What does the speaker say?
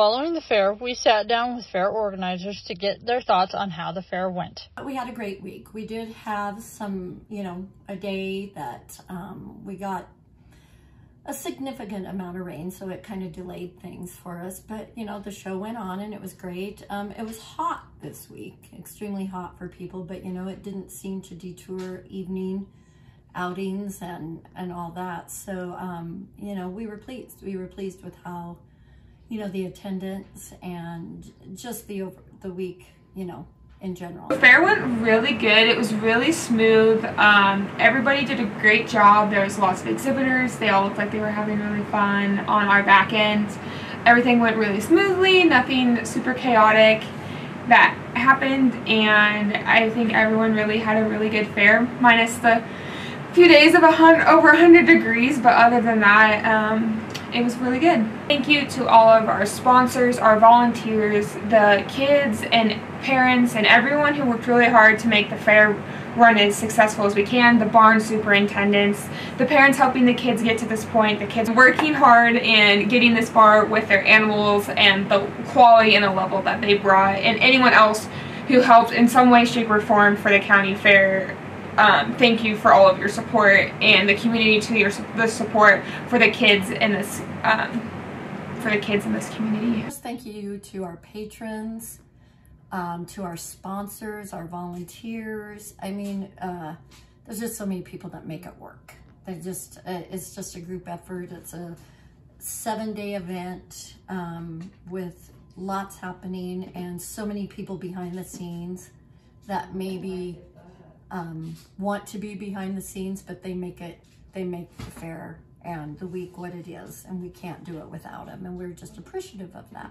Following the fair, we sat down with fair organizers to get their thoughts on how the fair went. We had a great week. We did have some, you know, a day that um, we got a significant amount of rain, so it kind of delayed things for us. But, you know, the show went on and it was great. Um, it was hot this week, extremely hot for people, but, you know, it didn't seem to detour evening outings and, and all that. So, um, you know, we were pleased. We were pleased with how, you know, the attendance and just the over the week, you know, in general. The fair went really good. It was really smooth. Um, everybody did a great job. There was lots of exhibitors. They all looked like they were having really fun on our back end. Everything went really smoothly, nothing super chaotic that happened and I think everyone really had a really good fair minus the few days of a hundred, over 100 degrees but other than that um, it was really good. Thank you to all of our sponsors, our volunteers, the kids and parents and everyone who worked really hard to make the fair run as successful as we can, the barn superintendents, the parents helping the kids get to this point, the kids working hard and getting this far with their animals and the quality and the level that they brought, and anyone else who helped in some way, shape, or form for the county fair um, thank you for all of your support and the community to your the support for the kids in this um, for the kids in this community. Thank you to our patrons, um, to our sponsors, our volunteers. I mean, uh, there's just so many people that make it work. They just uh, it's just a group effort. It's a seven day event um, with lots happening and so many people behind the scenes that maybe um, want to be behind the scenes, but they make it, they make the fair and the week what it is, and we can't do it without them, and we're just appreciative of that.